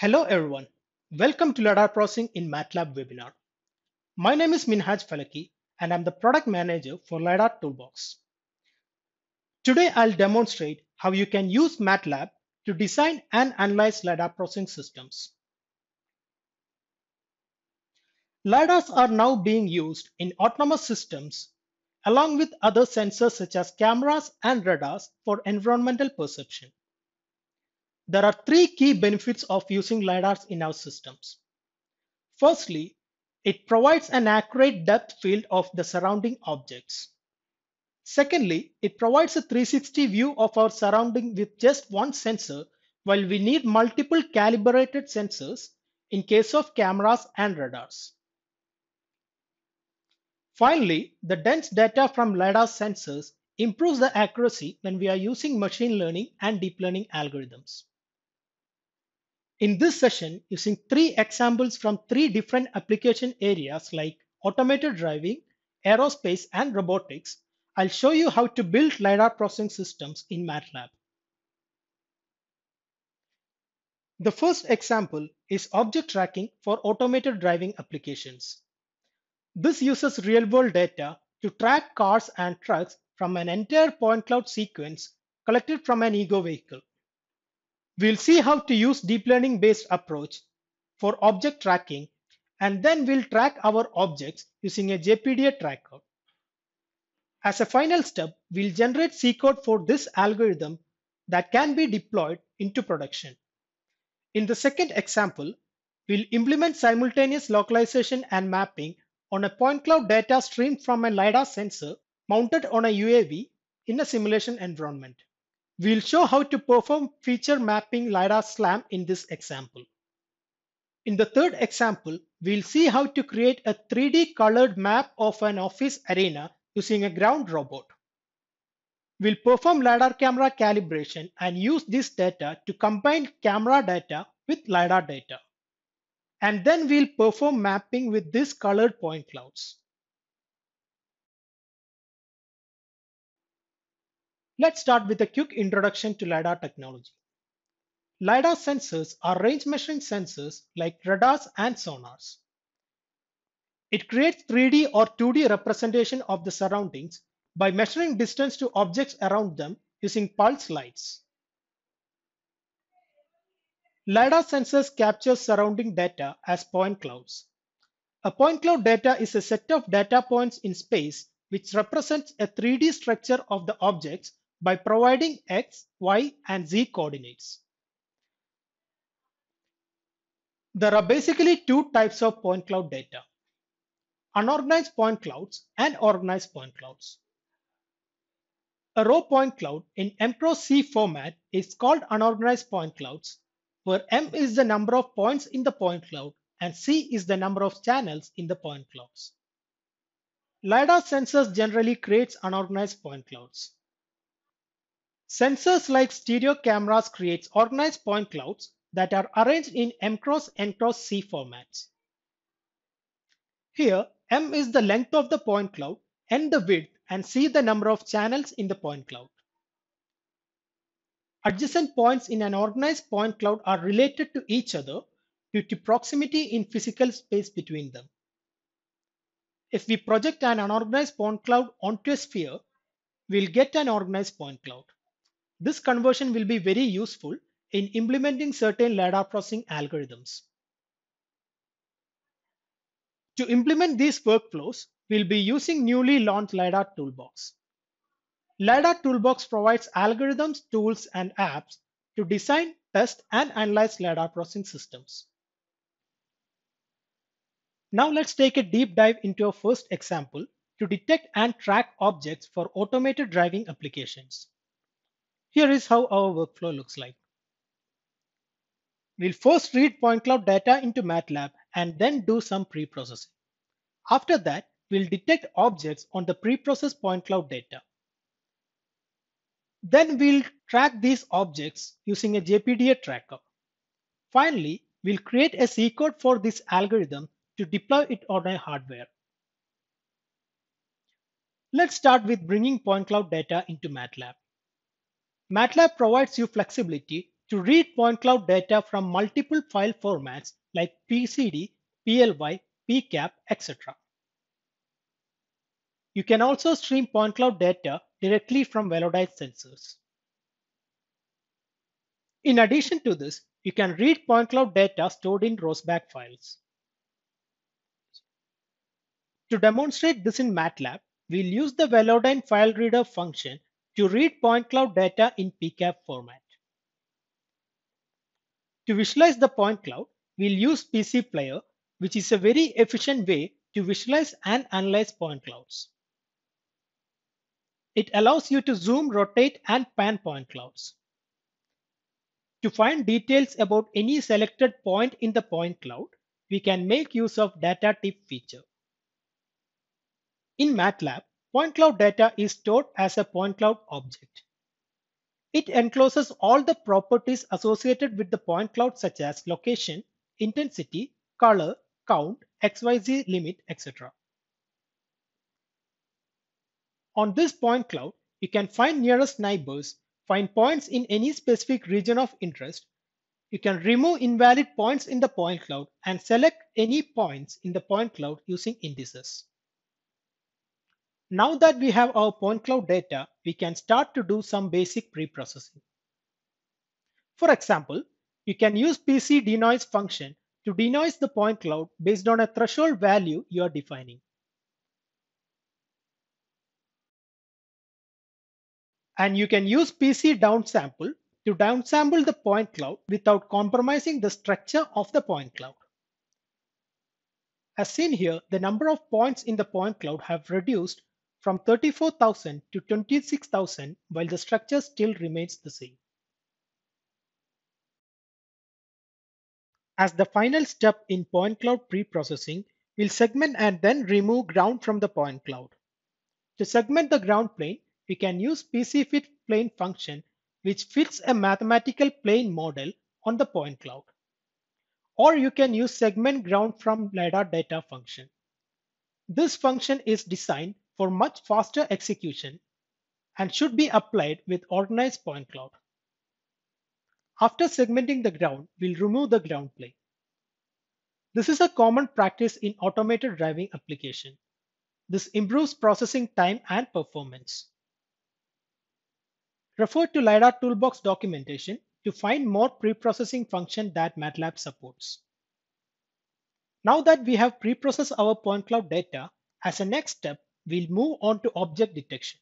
Hello everyone. Welcome to LiDAR Processing in MATLAB webinar. My name is Minhaj Falaki and I'm the product manager for LiDAR Toolbox. Today I'll demonstrate how you can use MATLAB to design and analyze LiDAR processing systems. LiDARs are now being used in autonomous systems along with other sensors such as cameras and radars for environmental perception. There are three key benefits of using LiDARs in our systems. Firstly, it provides an accurate depth field of the surrounding objects. Secondly, it provides a 360 view of our surrounding with just one sensor while we need multiple calibrated sensors in case of cameras and radars. Finally, the dense data from LiDAR sensors improves the accuracy when we are using machine learning and deep learning algorithms. In this session, using three examples from three different application areas like automated driving, aerospace, and robotics, I'll show you how to build LiDAR processing systems in MATLAB. The first example is object tracking for automated driving applications. This uses real-world data to track cars and trucks from an entire point cloud sequence collected from an ego vehicle. We'll see how to use deep learning based approach for object tracking and then we'll track our objects using a JPDA tracker. As a final step, we'll generate C code for this algorithm that can be deployed into production. In the second example, we'll implement simultaneous localization and mapping on a point cloud data streamed from a LiDAR sensor mounted on a UAV in a simulation environment. We'll show how to perform feature mapping LiDAR SLAM in this example. In the third example, we'll see how to create a 3D colored map of an office arena using a ground robot. We'll perform LiDAR camera calibration and use this data to combine camera data with LiDAR data. And then we'll perform mapping with these colored point clouds. Let's start with a quick introduction to LiDAR technology. LiDAR sensors are range measuring sensors like radars and sonars. It creates 3D or 2D representation of the surroundings by measuring distance to objects around them using pulse lights. LiDAR sensors capture surrounding data as point clouds. A point cloud data is a set of data points in space which represents a 3D structure of the objects by providing x, y, and z coordinates. There are basically two types of point cloud data, unorganized point clouds and organized point clouds. A raw point cloud in M cross C format is called unorganized point clouds, where M is the number of points in the point cloud and C is the number of channels in the point clouds. LiDAR sensors generally creates unorganized point clouds. Sensors like stereo cameras creates organized point clouds that are arranged in M cross N cross C formats. Here, M is the length of the point cloud, N the width, and C the number of channels in the point cloud. Adjacent points in an organized point cloud are related to each other due to proximity in physical space between them. If we project an unorganized point cloud onto a sphere, we'll get an organized point cloud. This conversion will be very useful in implementing certain LiDAR processing algorithms. To implement these workflows, we'll be using newly launched LiDAR Toolbox. LiDAR Toolbox provides algorithms, tools, and apps to design, test, and analyze LiDAR processing systems. Now let's take a deep dive into our first example to detect and track objects for automated driving applications. Here is how our workflow looks like. We'll first read point cloud data into MATLAB and then do some pre-processing. After that, we'll detect objects on the pre-processed point cloud data. Then we'll track these objects using a JPDA tracker. Finally, we'll create a C code for this algorithm to deploy it on a hardware. Let's start with bringing point cloud data into MATLAB. MATLAB provides you flexibility to read point cloud data from multiple file formats like PCD, PLY, PCAP, etc. You can also stream point cloud data directly from Velodyne sensors. In addition to this, you can read point cloud data stored in ROSBAG files. To demonstrate this in MATLAB, we'll use the Velodyne file reader function to read point cloud data in PCAP format. To visualize the point cloud, we'll use PC Player, which is a very efficient way to visualize and analyze point clouds. It allows you to zoom, rotate, and pan point clouds. To find details about any selected point in the point cloud, we can make use of data tip feature. In MATLAB, point cloud data is stored as a point cloud object. It encloses all the properties associated with the point cloud such as location, intensity, color, count, XYZ limit, etc. On this point cloud, you can find nearest neighbors, find points in any specific region of interest. You can remove invalid points in the point cloud and select any points in the point cloud using indices. Now that we have our point cloud data, we can start to do some basic pre-processing. For example, you can use PC denoise function to denoise the point cloud based on a threshold value you are defining. And you can use PC downsample to downsample the point cloud without compromising the structure of the point cloud. As seen here, the number of points in the point cloud have reduced from 34,000 to 26,000 while the structure still remains the same. As the final step in point cloud pre-processing, we'll segment and then remove ground from the point cloud. To segment the ground plane, we can use PCFit plane function, which fits a mathematical plane model on the point cloud. Or you can use segment ground from LiDAR data function. This function is designed for much faster execution and should be applied with organized point cloud. After segmenting the ground, we'll remove the ground plane. This is a common practice in automated driving application. This improves processing time and performance. Refer to LiDAR Toolbox documentation to find more pre-processing function that MATLAB supports. Now that we have pre-processed our point cloud data, as a next step, we'll move on to object detection.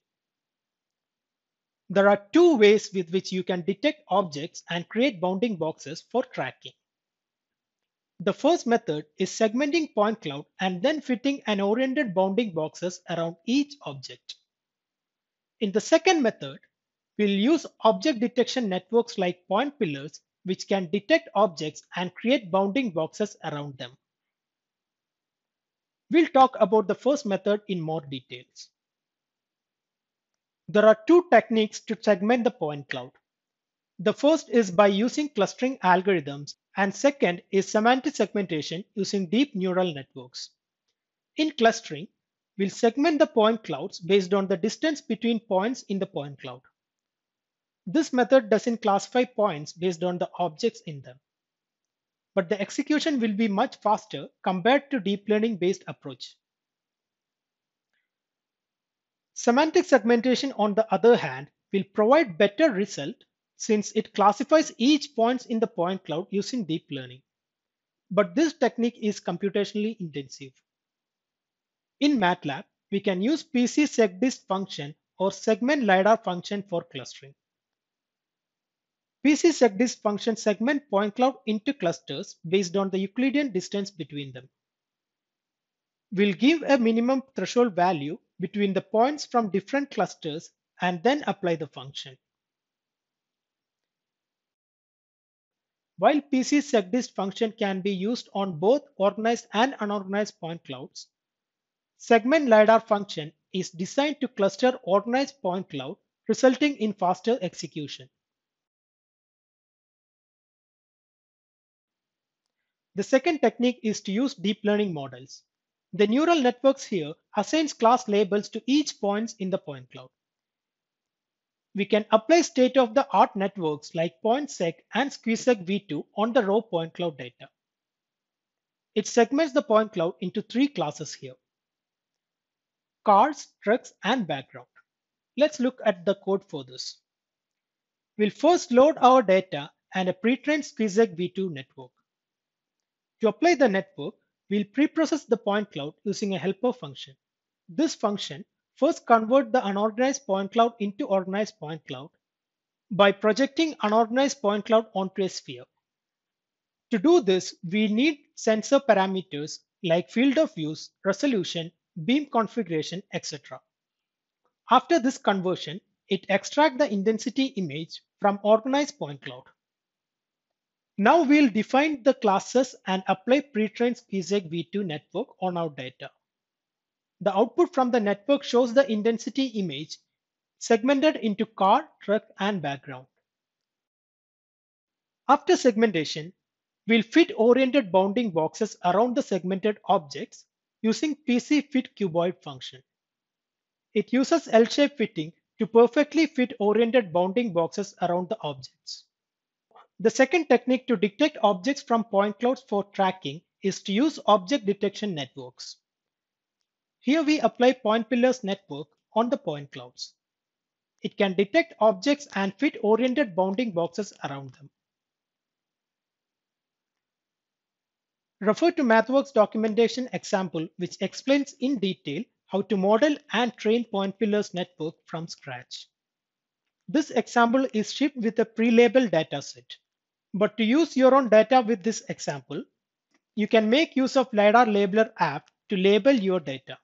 There are two ways with which you can detect objects and create bounding boxes for tracking. The first method is segmenting point cloud and then fitting an oriented bounding boxes around each object. In the second method, We'll use object detection networks like point pillars, which can detect objects and create bounding boxes around them. We'll talk about the first method in more details. There are two techniques to segment the point cloud. The first is by using clustering algorithms, and second is semantic segmentation using deep neural networks. In clustering, we'll segment the point clouds based on the distance between points in the point cloud. This method doesn't classify points based on the objects in them. But the execution will be much faster compared to deep learning based approach. Semantic segmentation on the other hand will provide better result since it classifies each points in the point cloud using deep learning. But this technique is computationally intensive. In MATLAB, we can use PC segdist function or segment LiDAR function for clustering. PC segdist function segment point cloud into clusters based on the Euclidean distance between them. We'll give a minimum threshold value between the points from different clusters and then apply the function. While PC segdist function can be used on both organized and unorganized point clouds, segment LiDAR function is designed to cluster organized point cloud, resulting in faster execution. The second technique is to use deep learning models. The neural networks here assigns class labels to each points in the point cloud. we can apply state-of-the-art networks like PointSeg and SqueezeSeg v2 on the raw point cloud data. It segments the point cloud into three classes here. Cars, trucks, and background. Let's look at the code for this. We'll first load our data and a pre-trained SqueezeSeg v2 network. To apply the network, we'll pre-process the point cloud using a helper function. This function First convert the unorganized point cloud into organized point cloud by projecting unorganized point cloud onto a sphere. To do this, we need sensor parameters like field of views, resolution, beam configuration, etc. After this conversion, it extracts the intensity image from organized point cloud. Now we'll define the classes and apply pre-trained SqueezeSeg v2 network on our data. The output from the network shows the intensity image segmented into car, truck, and background. After segmentation, we'll fit oriented bounding boxes around the segmented objects using PC fit cuboid function. It uses L-shape fitting to perfectly fit oriented bounding boxes around the objects. The second technique to detect objects from point clouds for tracking is to use object detection networks. Here we apply point pillars network on the point clouds. It can detect objects and fit oriented bounding boxes around them. Refer to MathWorks documentation example which explains in detail how to model and train point pillars network from scratch. This example is shipped with a pre-labeled dataset. But to use your own data with this example, you can make use of LiDAR Labeler app to label your data.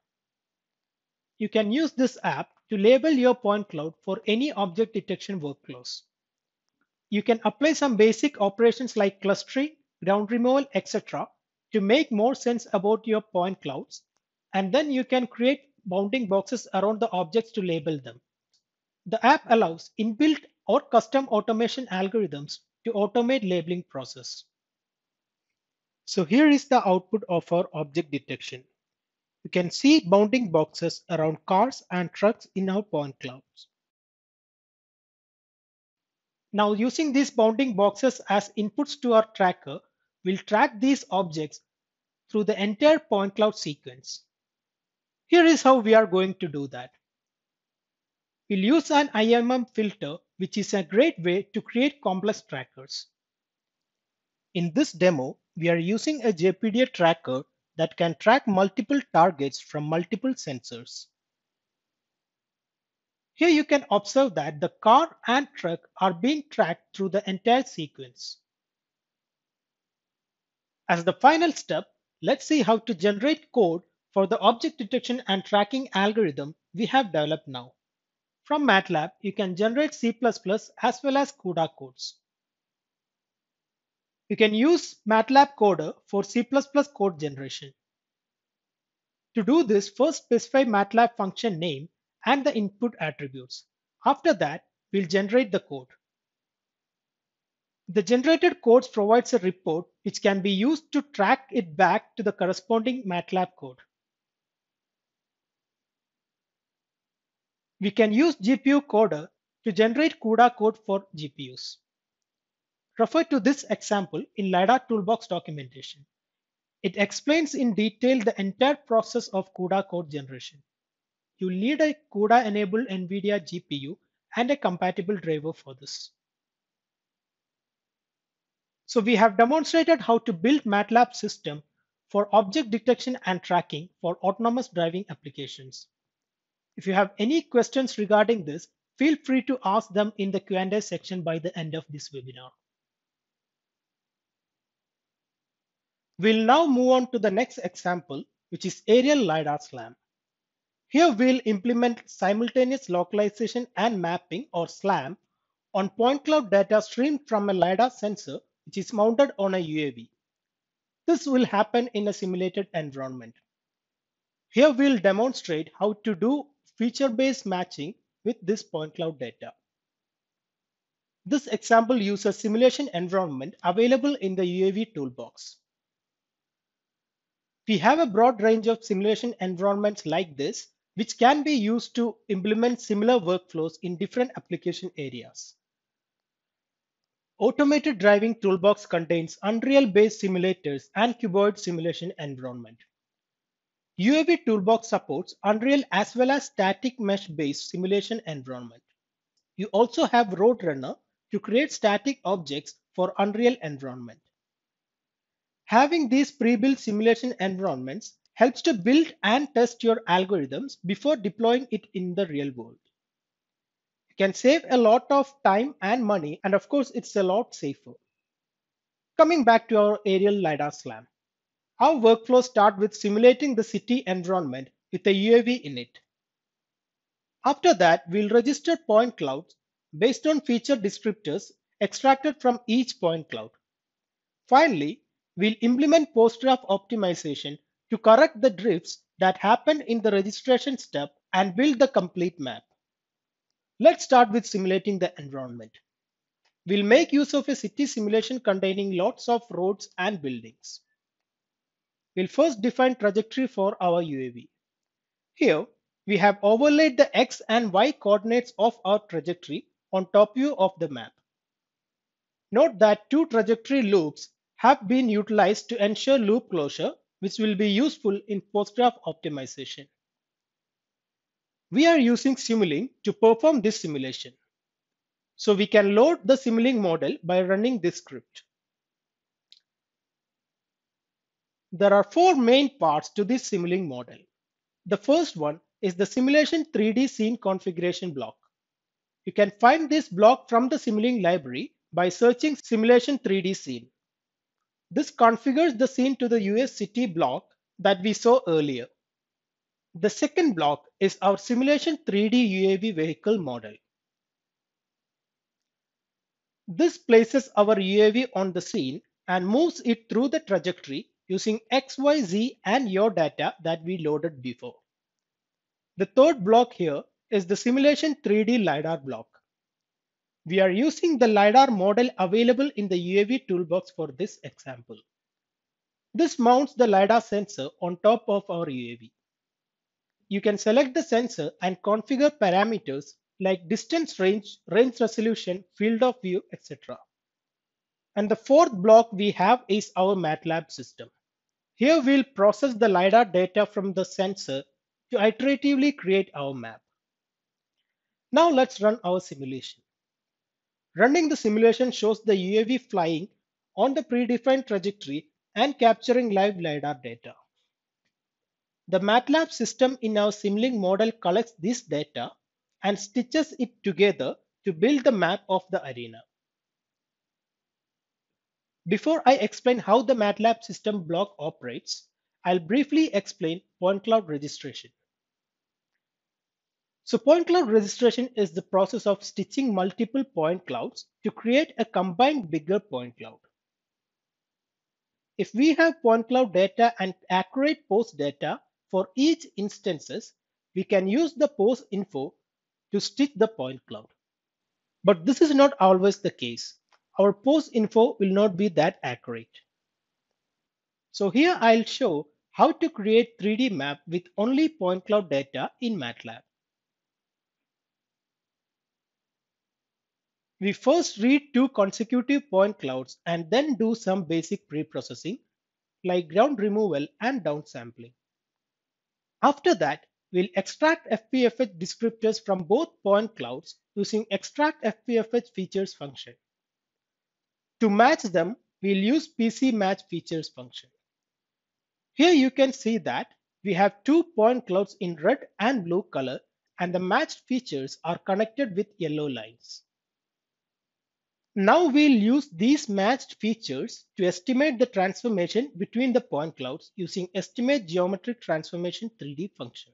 You can use this app to label your point cloud for any object detection workflows. You can apply some basic operations like clustering, ground removal, etc. to make more sense about your point clouds. And then you can create bounding boxes around the objects to label them. The app allows inbuilt or custom automation algorithms to automate labeling process. So here is the output of our object detection. You can see bounding boxes around cars and trucks in our point clouds. Now using these bounding boxes as inputs to our tracker, we'll track these objects through the entire point cloud sequence. Here is how we are going to do that. We'll use an IMM filter, which is a great way to create complex trackers. In this demo, we are using a JPDA tracker that can track multiple targets from multiple sensors. Here you can observe that the car and truck are being tracked through the entire sequence. As the final step, let's see how to generate code for the object detection and tracking algorithm we have developed now. From MATLAB, you can generate C++ as well as CUDA codes. You can use MATLAB Coder for C++ code generation. To do this, first specify MATLAB function name and the input attributes. After that, we'll generate the code. The generated code provides a report which can be used to track it back to the corresponding MATLAB code. We can use GPU coder to generate CUDA code for GPUs. Refer to this example in LiDAR Toolbox documentation. It explains in detail the entire process of CUDA code generation. You need a CUDA-enabled NVIDIA GPU and a compatible driver for this. So we have demonstrated how to build MATLAB system for object detection and tracking for autonomous driving applications. If you have any questions regarding this, feel free to ask them in the Q&A section by the end of this webinar. We'll now move on to the next example, which is aerial LiDAR SLAM. Here we'll implement simultaneous localization and mapping or SLAM on point cloud data streamed from a LiDAR sensor which is mounted on a UAV. This will happen in a simulated environment. Here we'll demonstrate how to do feature-based matching with this point cloud data. This example uses a simulation environment available in the UAV toolbox. We have a broad range of simulation environments like this, which can be used to implement similar workflows in different application areas. Automated Driving Toolbox contains Unreal-based simulators and cuboid simulation environment. UAV Toolbox supports Unreal as well as static mesh-based simulation environment. You also have Roadrunner to create static objects for Unreal environment. Having these pre-built simulation environments helps to build and test your algorithms before deploying it in the real world. You can save a lot of time and money, and of course, it's a lot safer. Coming back to our aerial LiDAR SLAM. Our workflow start with simulating the city environment with a UAV in it. After that, we'll register point clouds based on feature descriptors extracted from each point cloud. Finally, we'll implement pose-graph optimization to correct the drifts that happened in the registration step and build the complete map. Let's start with simulating the environment. We'll make use of a city simulation containing lots of roads and buildings. We'll first define trajectory for our UAV. Here, we have overlaid the X and Y coordinates of our trajectory on top view of the map. Note that two trajectory loops have been utilized to ensure loop closure which will be useful in pose-graph optimization. We are using Simulink to perform this simulation. So we can load the Simulink model by running this script. There are four main parts to this Simulink model. The first one is the simulation 3D scene configuration block. You can find this block from the Simulink library by searching simulation 3D scene. This configures the scene to the US city block that we saw earlier. The second block is our simulation 3D UAV vehicle model. This places our UAV on the scene and moves it through the trajectory using X, Y, Z and yaw data that we loaded before. The third block here is the simulation 3D LiDAR block. We are using the LiDAR model available in the UAV toolbox for this example. This mounts the LiDAR sensor on top of our UAV. You can select the sensor and configure parameters like distance range, range resolution, field of view, etc. And the fourth block we have is our MATLAB system. Here we'll process the LiDAR data from the sensor to iteratively create our map. Now let's run our simulation. Running the simulation shows the UAV flying on the predefined trajectory and capturing live LiDAR data. The MATLAB system in our Simulink model collects this data and stitches it together to build the map of the arena. Before I explain how the MATLAB system block operates, I'll briefly explain point cloud registration. So point cloud registration is the process of stitching multiple point clouds to create a combined bigger point cloud. If we have point cloud data and accurate pose data for each instances, we can use the pose info to stitch the point cloud. But this is not always the case. Our pose info will not be that accurate. So here I'll show how to create 3D map with only point cloud data in MATLAB. We first read two consecutive point clouds and then do some basic pre-processing like ground removal and downsampling. After that, we'll extract FPFH descriptors from both point clouds using extract FPFH features function. To match them, we'll use PC match features function. Here you can see that we have two point clouds in red and blue color and the matched features are connected with yellow lines. Now we'll use these matched features to estimate the transformation between the point clouds using estimate geometric transformation 3D function.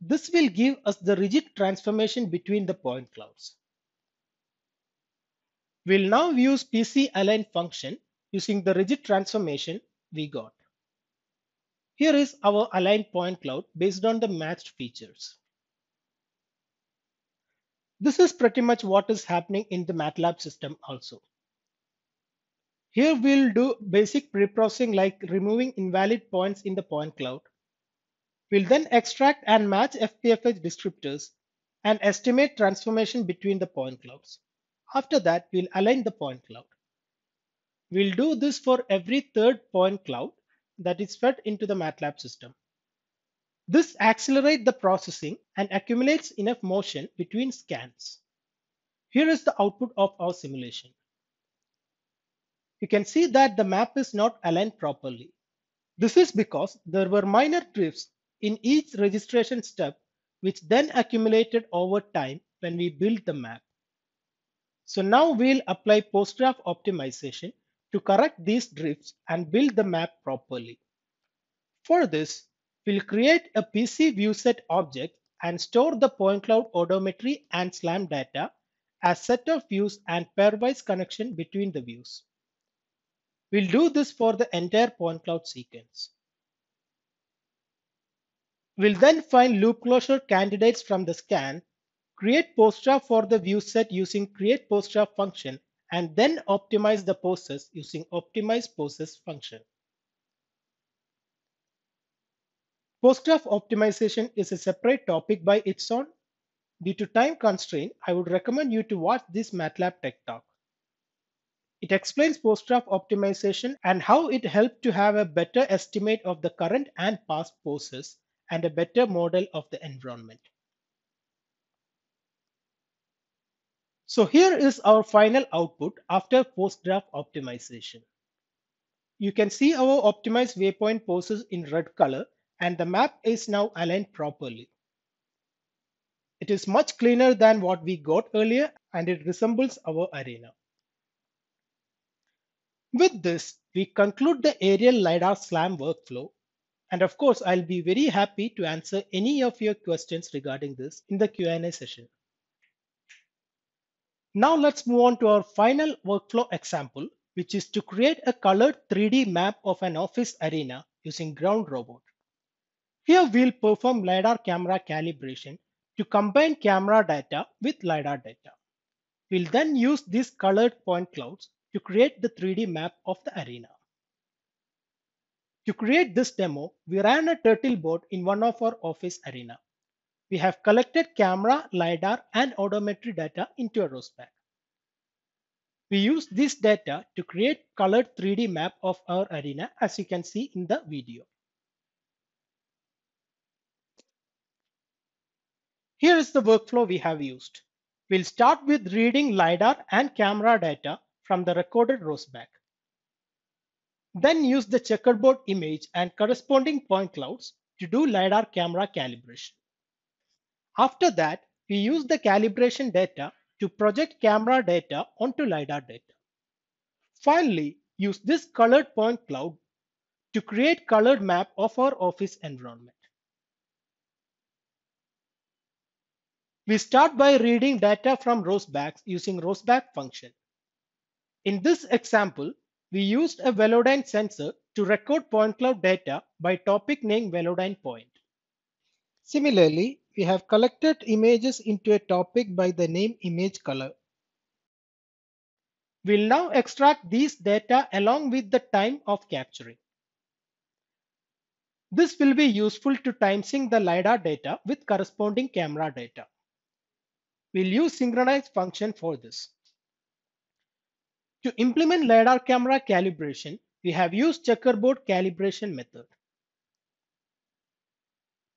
This will give us the rigid transformation between the point clouds. We'll now use PC align function using the rigid transformation we got. Here is our aligned point cloud based on the matched features. This is pretty much what is happening in the MATLAB system also. Here we'll do basic pre-processing like removing invalid points in the point cloud. We'll then extract and match FPFH descriptors and estimate transformation between the point clouds. After that, we'll align the point cloud. We'll do this for every third point cloud that is fed into the MATLAB system. This accelerates the processing and accumulates enough motion between scans. Here is the output of our simulation. You can see that the map is not aligned properly. This is because there were minor drifts in each registration step which then accumulated over time when we built the map. So now we'll apply pose-graph optimization to correct these drifts and build the map properly. For this, we'll create a PC viewset object and store the point cloud odometry and SLAM data as set of views and pairwise connection between the views. We'll do this for the entire point cloud sequence. We'll then find loop closure candidates from the scan, create pose graph for the view set using create pose graph function, and then optimize the poses using optimize poses function. Pose graph optimization is a separate topic by its own. Due to time constraint, I would recommend you to watch this MATLAB Tech Talk. It explains pose graph optimization and how it helped to have a better estimate of the current and past poses and a better model of the environment. So here is our final output after pose-graph optimization. You can see our optimized waypoint poses in red color and the map is now aligned properly. It is much cleaner than what we got earlier and it resembles our arena. With this, we conclude the aerial LiDAR SLAM workflow and of course, I'll be very happy to answer any of your questions regarding this in the Q&A session. Now let's move on to our final workflow example, which is to create a colored 3D map of an office arena using ground robot. Here we'll perform LiDAR camera calibration to combine camera data with LiDAR data. We'll then use these colored point clouds to create the 3D map of the arena. To create this demo, we ran a TurtleBot in one of our office arena. We have collected camera, LiDAR, and odometry data into a ROSBAG. We use this data to create colored 3D map of our arena as you can see in the video. Here is the workflow we have used. We'll start with reading LiDAR and camera data from the recorded ROSBAG. Then use the checkerboard image and corresponding point clouds to do LiDAR camera calibration. After that, we use the calibration data to project camera data onto LiDAR data. Finally, use this colored point cloud to create colored map of our office environment. We start by reading data from ROSBAGs using ROSBAG function. In this example, we used a Velodyne sensor to record point cloud data by topic name Velodyne point. Similarly, we have collected images into a topic by the name image color. We'll now extract these data along with the time of capturing. This will be useful to time sync the LiDAR data with corresponding camera data. We'll use synchronize function for this. To implement LiDAR camera calibration, we have used checkerboard calibration method.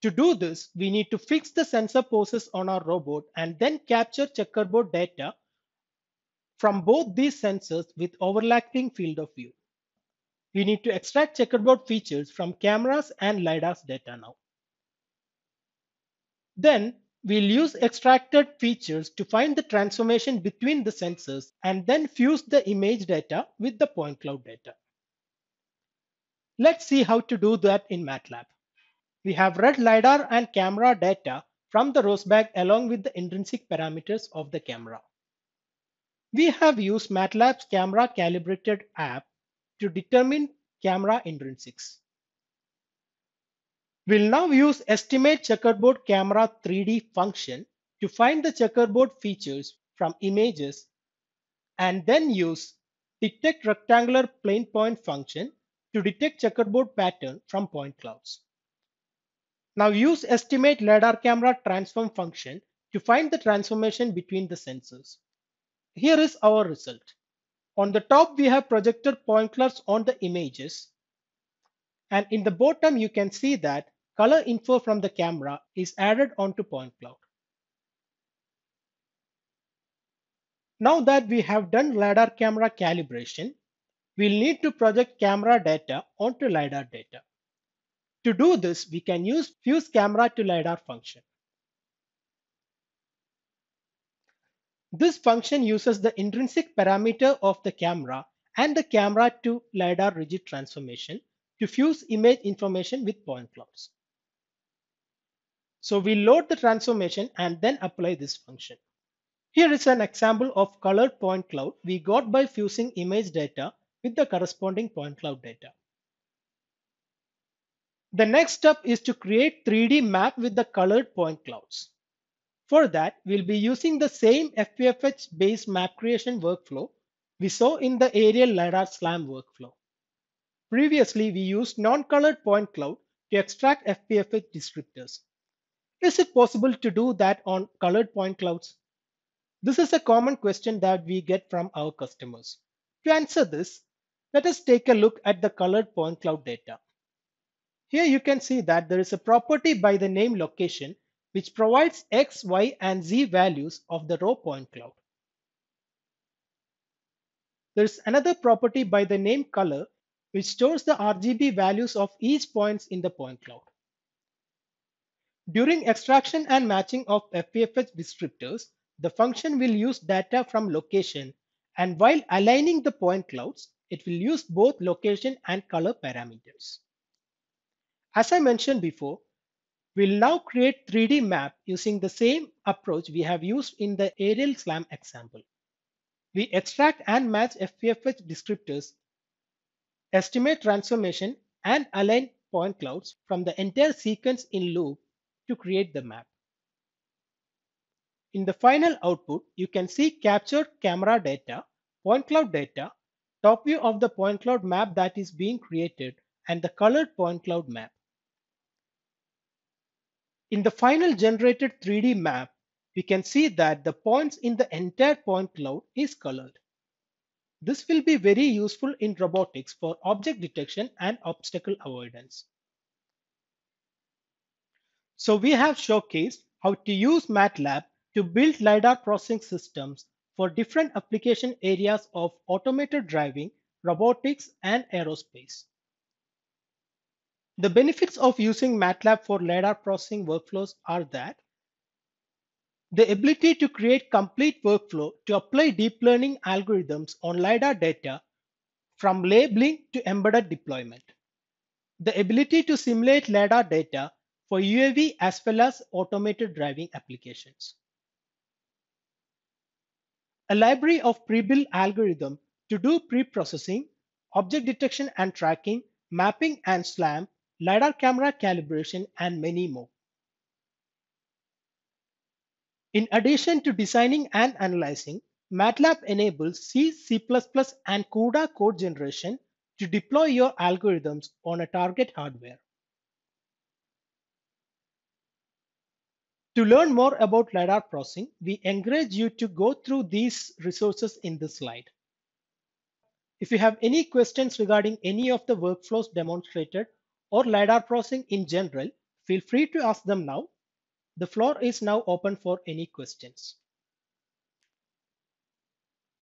To do this, we need to fix the sensor poses on our robot and then capture checkerboard data from both these sensors with overlapping field of view. We need to extract checkerboard features from cameras and LiDAR's data now. Then We'll use extracted features to find the transformation between the sensors and then fuse the image data with the point cloud data. Let's see how to do that in MATLAB. We have read LiDAR and camera data from the ROSBAG along with the intrinsic parameters of the camera. We have used MATLAB's camera calibrator app to determine camera intrinsics. We'll now use estimate checkerboard camera 3D function to find the checkerboard features from images and then use detect rectangular plane point function to detect checkerboard pattern from point clouds. Now use estimate LiDAR camera transform function to find the transformation between the sensors. Here is our result. On the top, we have projected point clouds on the images. And in the bottom, you can see that color info from the camera is added onto point cloud. Now that we have done LiDAR camera calibration, we'll need to project camera data onto LiDAR data. To do this, we can use fuse camera to LiDAR function. This function uses the intrinsic parameter of the camera and the camera to LiDAR rigid transformation to fuse image information with point clouds. So we load the transformation and then apply this function. Here is an example of colored point cloud we got by fusing image data with the corresponding point cloud data. The next step is to create 3D map with the colored point clouds. For that, we'll be using the same FPFH based map creation workflow we saw in the aerial LiDAR SLAM workflow. Previously, we used non-colored point cloud to extract FPFH descriptors. Is it possible to do that on colored point clouds? This is a common question that we get from our customers. To answer this, let us take a look at the colored point cloud data. Here you can see that there is a property by the name location which provides x, y, and z values of the raw point cloud. There is another property by the name color which stores the RGB values of each points in the point cloud. During extraction and matching of FPFH descriptors, the function will use data from location and while aligning the point clouds, it will use both location and color parameters. As I mentioned before, we'll now create 3D map using the same approach we have used in the aerial SLAM example. We extract and match FPFH descriptors, estimate transformation, and align point clouds from the entire sequence in loop to create the map. In the final output, you can see captured camera data, point cloud data, top view of the point cloud map that is being created, and the colored point cloud map. In the final generated 3D map, we can see that the points in the entire point cloud is colored. This will be very useful in robotics for object detection and obstacle avoidance. So we have showcased how to use MATLAB to build LiDAR processing systems for different application areas of automated driving, robotics, and aerospace. The benefits of using MATLAB for LiDAR processing workflows are that the ability to create complete workflow to apply deep learning algorithms on LiDAR data from labeling to embedded deployment. The ability to simulate LiDAR data for UAV as well as automated driving applications. A library of pre-built algorithm to do pre-processing, object detection and tracking, mapping and SLAM LiDAR camera calibration, and many more. In addition to designing and analyzing, MATLAB enables C, C++, and CUDA code generation to deploy your algorithms on a target hardware. To learn more about LiDAR processing, we encourage you to go through these resources in this slide. If you have any questions regarding any of the workflows demonstrated or LiDAR processing in general, feel free to ask them now. The floor is now open for any questions.